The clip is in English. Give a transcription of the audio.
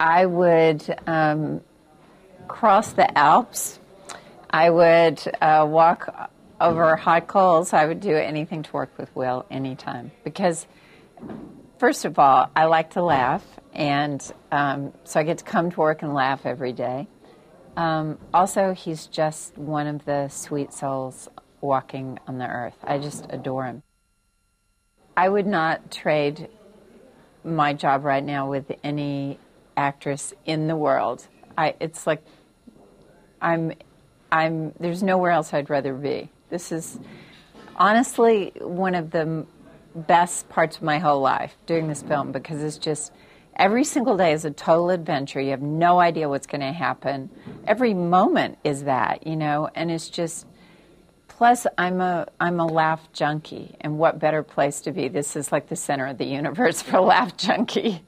I would um, cross the Alps. I would uh, walk over hot coals. I would do anything to work with Will anytime because, first of all, I like to laugh, and um, so I get to come to work and laugh every day. Um, also, he's just one of the sweet souls walking on the earth. I just adore him. I would not trade my job right now with any actress in the world. I, it's like I'm, I'm. There's nowhere else I'd rather be. This is honestly one of the best parts of my whole life doing this film because it's just every single day is a total adventure. You have no idea what's going to happen. Every moment is that, you know, and it's just plus I'm a I'm a laugh junkie and what better place to be. This is like the center of the universe for a laugh junkie.